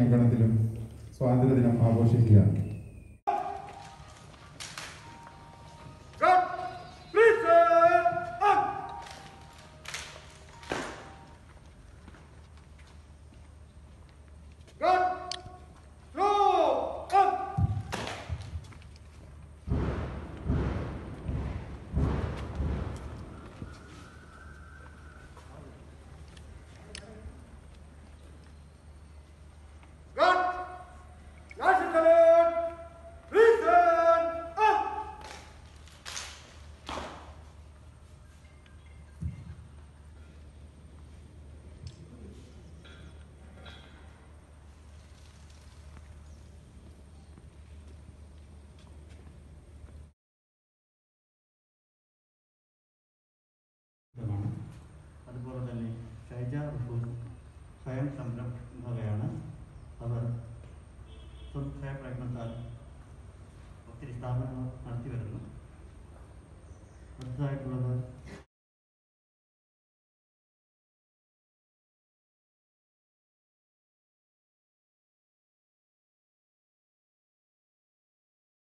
അങ്കണത്തിലും സ്വാതന്ത്ര്യദിനം ആഘോഷിക്കുകയാണ് മാണ് അതുപോലെ തന്നെ ഷൈജ റഫൂസ് സ്വയം സംരംഭകയാണ് അവർ സ്വയ പ്രയത്നത്താൽ ഒത്തിരി സ്ഥാപനങ്ങൾ നടത്തി വരുന്നു. അടുത്തതായിട്ടുള്ളത്